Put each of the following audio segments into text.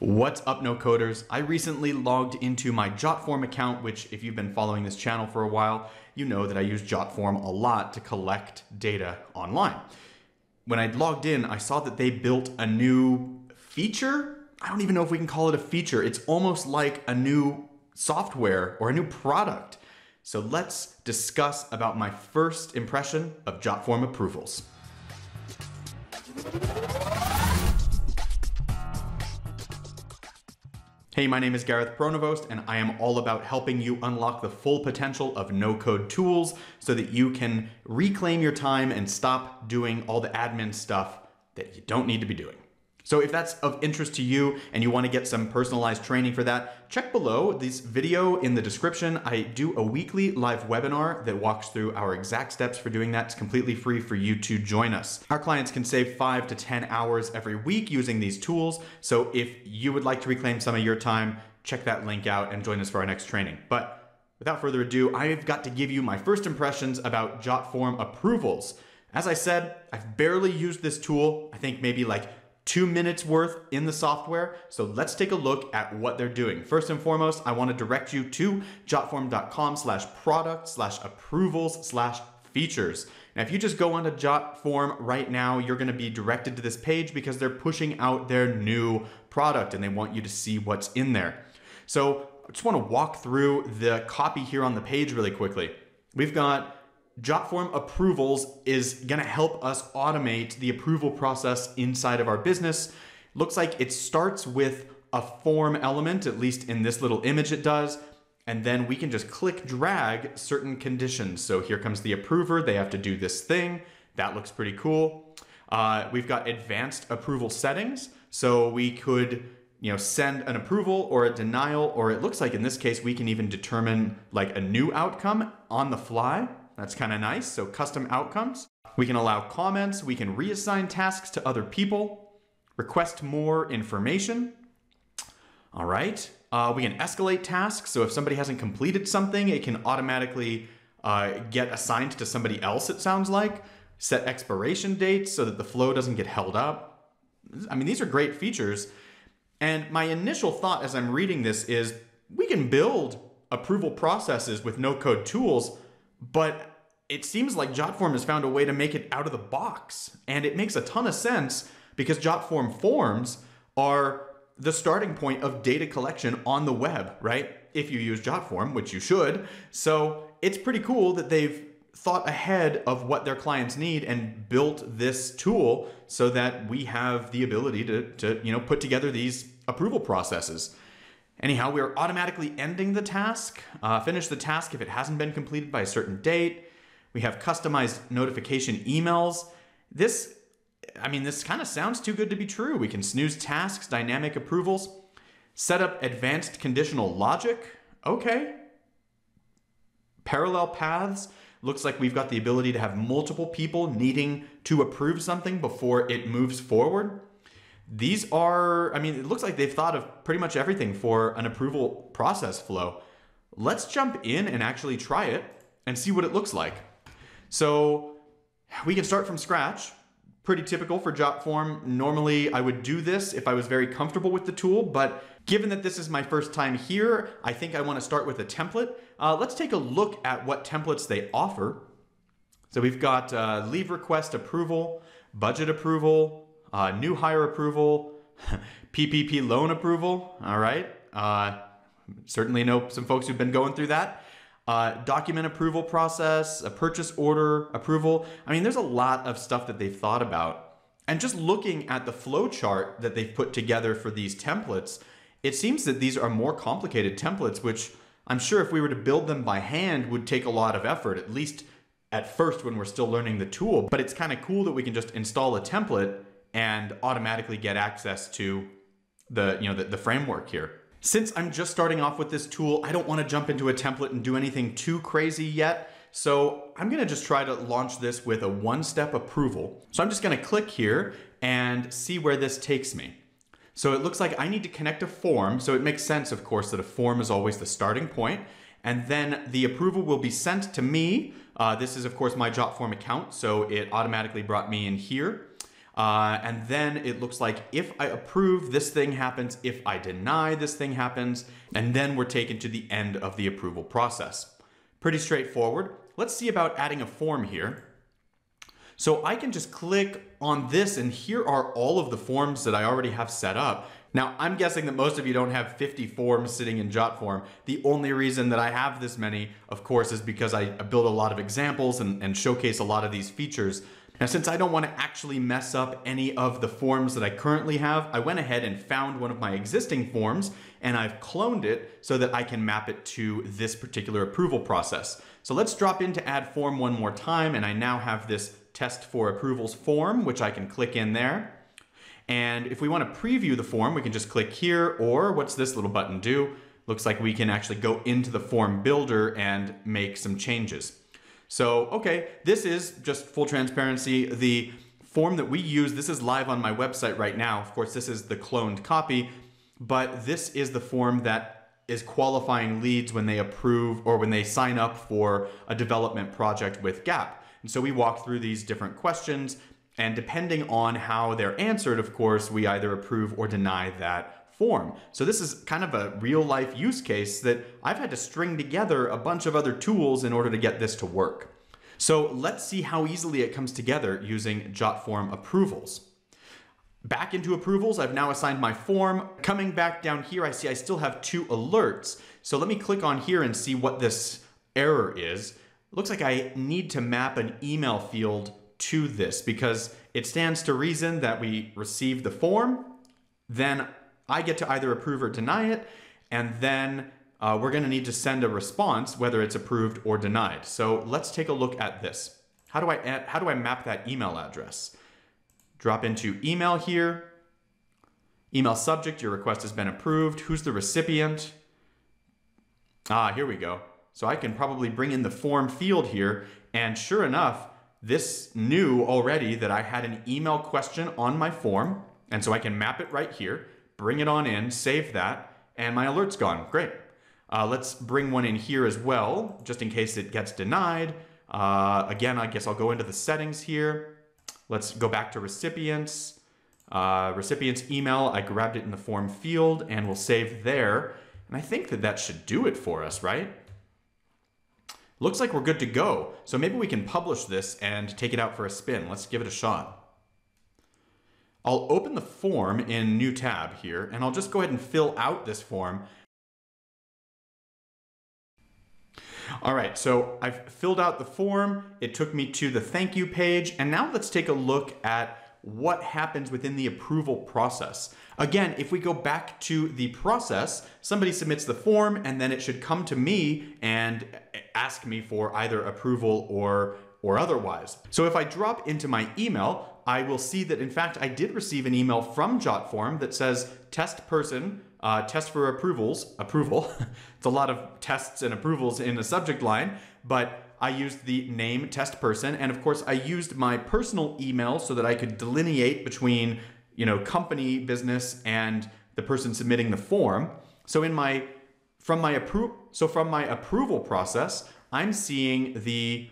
What's up, no coders? I recently logged into my Jotform account, which, if you've been following this channel for a while, you know that I use Jotform a lot to collect data online. When I logged in, I saw that they built a new feature. I don't even know if we can call it a feature. It's almost like a new software or a new product. So let's discuss about my first impression of Jotform approvals. Hey, my name is Gareth Pronovost, and I am all about helping you unlock the full potential of no code tools so that you can reclaim your time and stop doing all the admin stuff that you don't need to be doing. So if that's of interest to you and you want to get some personalized training for that, check below this video in the description. I do a weekly live webinar that walks through our exact steps for doing that. It's completely free for you to join us. Our clients can save five to 10 hours every week using these tools. So if you would like to reclaim some of your time, check that link out and join us for our next training. But without further ado, I've got to give you my first impressions about JotForm approvals. As I said, I've barely used this tool. I think maybe like two minutes worth in the software. So let's take a look at what they're doing. First and foremost, I want to direct you to jotform.com slash product slash approvals slash features. Now, if you just go onto Jotform right now, you're going to be directed to this page because they're pushing out their new product and they want you to see what's in there. So I just want to walk through the copy here on the page really quickly. We've got Jotform approvals is going to help us automate the approval process inside of our business. Looks like it starts with a form element, at least in this little image it does, and then we can just click drag certain conditions. So here comes the approver, they have to do this thing. That looks pretty cool. Uh, we've got advanced approval settings. So we could you know, send an approval or a denial, or it looks like in this case, we can even determine like a new outcome on the fly. That's kind of nice. So custom outcomes. We can allow comments. We can reassign tasks to other people, request more information. All right. Uh, we can escalate tasks. So if somebody hasn't completed something, it can automatically uh, get assigned to somebody else, it sounds like. Set expiration dates so that the flow doesn't get held up. I mean, these are great features. And my initial thought as I'm reading this is we can build approval processes with no code tools, but it seems like Jotform has found a way to make it out of the box. And it makes a ton of sense because Jotform forms are the starting point of data collection on the web, right? If you use Jotform, which you should. So it's pretty cool that they've thought ahead of what their clients need and built this tool so that we have the ability to, to you know, put together these approval processes. Anyhow, we're automatically ending the task, uh, finish the task if it hasn't been completed by a certain date. We have customized notification emails. This, I mean, this kind of sounds too good to be true. We can snooze tasks, dynamic approvals, set up advanced conditional logic. Okay. Parallel paths. Looks like we've got the ability to have multiple people needing to approve something before it moves forward. These are, I mean, it looks like they've thought of pretty much everything for an approval process flow. Let's jump in and actually try it and see what it looks like. So we can start from scratch. Pretty typical for Jotform. Normally I would do this if I was very comfortable with the tool, but given that this is my first time here, I think I wanna start with a template. Uh, let's take a look at what templates they offer. So we've got uh, leave request approval, budget approval, uh, new hire approval, PPP loan approval, all right? Uh, certainly know some folks who've been going through that uh, document approval process, a purchase order approval. I mean, there's a lot of stuff that they've thought about. And just looking at the flow chart that they've put together for these templates, it seems that these are more complicated templates, which I'm sure if we were to build them by hand would take a lot of effort, at least at first when we're still learning the tool. But it's kind of cool that we can just install a template and automatically get access to the, you know, the, the framework here. Since I'm just starting off with this tool, I don't wanna jump into a template and do anything too crazy yet. So I'm gonna just try to launch this with a one-step approval. So I'm just gonna click here and see where this takes me. So it looks like I need to connect a form. So it makes sense, of course, that a form is always the starting point. And then the approval will be sent to me. Uh, this is, of course, my Jotform account. So it automatically brought me in here. Uh, and then it looks like if I approve, this thing happens. If I deny, this thing happens. And then we're taken to the end of the approval process. Pretty straightforward. Let's see about adding a form here. So I can just click on this and here are all of the forms that I already have set up. Now, I'm guessing that most of you don't have 50 forms sitting in Jotform. The only reason that I have this many, of course, is because I build a lot of examples and, and showcase a lot of these features. Now, since I don't want to actually mess up any of the forms that I currently have, I went ahead and found one of my existing forms and I've cloned it so that I can map it to this particular approval process. So let's drop into add form one more time and I now have this test for approvals form, which I can click in there. And if we want to preview the form, we can just click here, or what's this little button do? Looks like we can actually go into the form builder and make some changes. So, okay, this is just full transparency. The form that we use, this is live on my website right now. Of course, this is the cloned copy, but this is the form that is qualifying leads when they approve or when they sign up for a development project with Gap. And so we walk through these different questions and depending on how they're answered, of course, we either approve or deny that form. So this is kind of a real life use case that I've had to string together a bunch of other tools in order to get this to work. So let's see how easily it comes together using JotForm approvals. Back into approvals, I've now assigned my form. Coming back down here, I see I still have two alerts. So let me click on here and see what this error is. It looks like I need to map an email field to this because it stands to reason that we receive the form, then I get to either approve or deny it, and then uh, we're going to need to send a response whether it's approved or denied. So let's take a look at this. How do I add, how do I map that email address? Drop into email here. Email subject, your request has been approved. Who's the recipient? Ah, here we go. So I can probably bring in the form field here, and sure enough, this knew already that I had an email question on my form, and so I can map it right here, bring it on in, save that, and my alert's gone. Great. Uh, let's bring one in here as well, just in case it gets denied. Uh, again, I guess I'll go into the settings here. Let's go back to recipients. Uh, recipient's email, I grabbed it in the form field and we'll save there. And I think that that should do it for us, right? Looks like we're good to go. So maybe we can publish this and take it out for a spin. Let's give it a shot. I'll open the form in new tab here and I'll just go ahead and fill out this form. All right, so I've filled out the form. It took me to the thank you page. And now let's take a look at what happens within the approval process. Again, if we go back to the process, somebody submits the form and then it should come to me and ask me for either approval or or otherwise. So if I drop into my email, I will see that in fact I did receive an email from JotForm that says test person, uh, test for approvals, approval. it's a lot of tests and approvals in a subject line, but I used the name test person, and of course I used my personal email so that I could delineate between you know company business and the person submitting the form. So in my from my appro- so from my approval process, I'm seeing the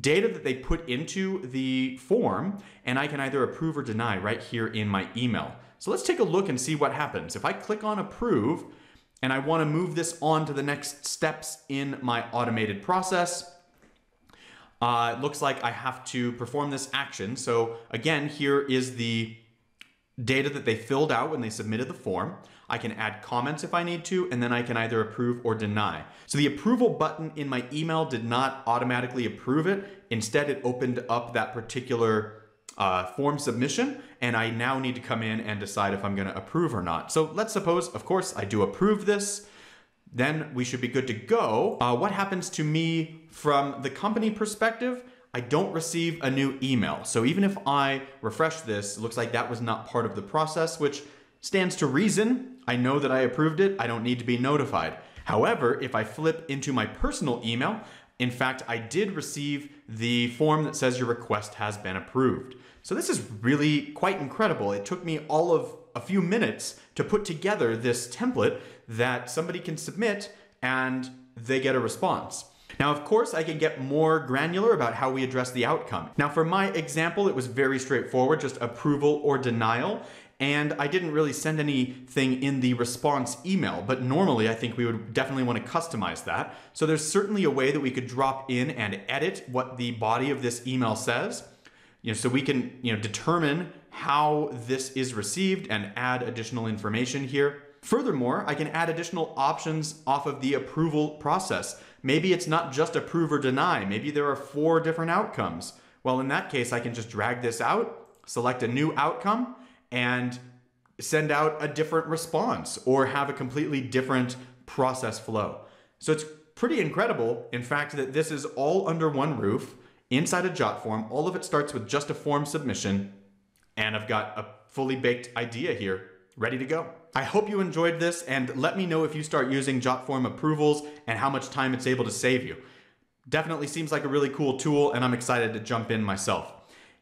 data that they put into the form, and I can either approve or deny right here in my email. So let's take a look and see what happens. If I click on approve and I want to move this on to the next steps in my automated process, uh, it looks like I have to perform this action. So again, here is the data that they filled out when they submitted the form. I can add comments if I need to, and then I can either approve or deny. So the approval button in my email did not automatically approve it. Instead, it opened up that particular uh, form submission, and I now need to come in and decide if I'm gonna approve or not. So let's suppose, of course, I do approve this then we should be good to go. Uh, what happens to me from the company perspective? I don't receive a new email. So even if I refresh this, it looks like that was not part of the process, which stands to reason. I know that I approved it. I don't need to be notified. However, if I flip into my personal email, in fact, I did receive the form that says your request has been approved. So this is really quite incredible. It took me all of a few minutes to put together this template that somebody can submit and they get a response. Now, of course, I can get more granular about how we address the outcome. Now, for my example, it was very straightforward, just approval or denial. And I didn't really send anything in the response email, but normally I think we would definitely want to customize that. So there's certainly a way that we could drop in and edit what the body of this email says. You know, so we can you know determine how this is received and add additional information here. Furthermore, I can add additional options off of the approval process. Maybe it's not just approve or deny. Maybe there are four different outcomes. Well, in that case, I can just drag this out, select a new outcome, and send out a different response or have a completely different process flow. So it's pretty incredible, in fact, that this is all under one roof inside a JotForm. All of it starts with just a form submission, and I've got a fully baked idea here ready to go. I hope you enjoyed this and let me know if you start using JotForm approvals and how much time it's able to save you. Definitely seems like a really cool tool and I'm excited to jump in myself.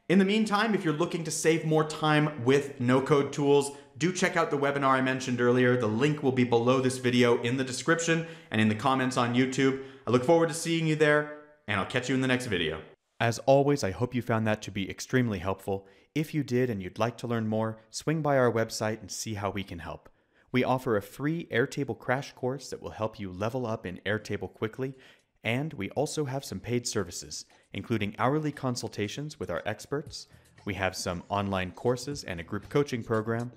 In the meantime, if you're looking to save more time with no-code tools, do check out the webinar I mentioned earlier. The link will be below this video in the description and in the comments on YouTube. I look forward to seeing you there, and I'll catch you in the next video. As always, I hope you found that to be extremely helpful. If you did and you'd like to learn more, swing by our website and see how we can help. We offer a free Airtable crash course that will help you level up in Airtable quickly, and we also have some paid services, including hourly consultations with our experts. We have some online courses and a group coaching program.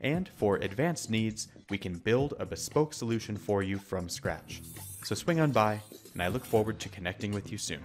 And for advanced needs, we can build a bespoke solution for you from scratch. So swing on by, and I look forward to connecting with you soon.